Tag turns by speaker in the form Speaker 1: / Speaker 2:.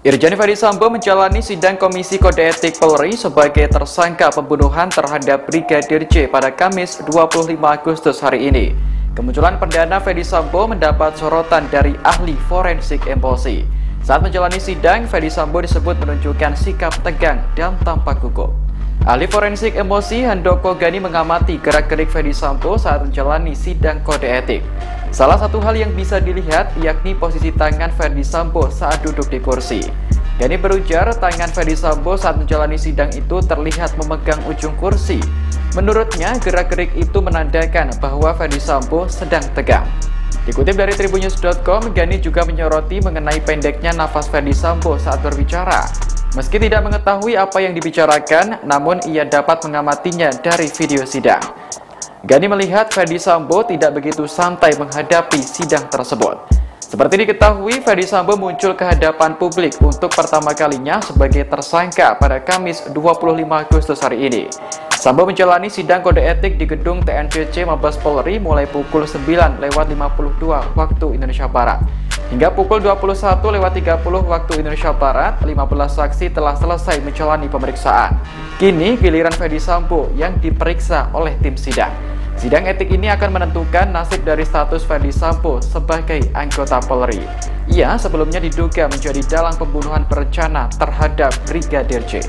Speaker 1: Irjen Ferdi Sambo menjalani sidang Komisi Kode Etik Polri sebagai tersangka pembunuhan terhadap Brigadir J pada Kamis 25 Agustus hari ini. Kemunculan perdana Ferdi Sambo mendapat sorotan dari ahli forensik emosi. Saat menjalani sidang, Ferdi Sambo disebut menunjukkan sikap tegang dan tampak gugup. Ahli forensik emosi Handoko Gani mengamati gerak-gerik Ferdi Sambo saat menjalani sidang kode etik. Salah satu hal yang bisa dilihat yakni posisi tangan Ferdi Sambo saat duduk di kursi. Gani berujar tangan Ferdi Sambo saat menjalani sidang itu terlihat memegang ujung kursi. Menurutnya, gerak-gerik itu menandakan bahwa Ferdi Sambo sedang tegang. Dikutip dari tribunnews.com, Gani juga menyoroti mengenai pendeknya nafas Ferdi Sambo saat berbicara. Meski tidak mengetahui apa yang dibicarakan, namun ia dapat mengamatinya dari video sidang. Gani melihat Ferdi Sambo tidak begitu santai menghadapi sidang tersebut. Seperti diketahui, Ferdi Sambo muncul ke hadapan publik untuk pertama kalinya sebagai tersangka pada Kamis 25 Agustus hari ini. Sambo menjalani sidang kode etik di gedung TNCC Mabes Polri mulai pukul 9 lewat 52 waktu Indonesia Barat. Hingga pukul 21 lewat 30 waktu Indonesia Barat, 15 saksi telah selesai menjalani pemeriksaan. Kini giliran Ferdi Sambo yang diperiksa oleh tim sidang. Sidang etik ini akan menentukan nasib dari status Ferdi Sambo sebagai anggota Polri. Ia sebelumnya diduga menjadi dalang pembunuhan berencana terhadap Brigadir J.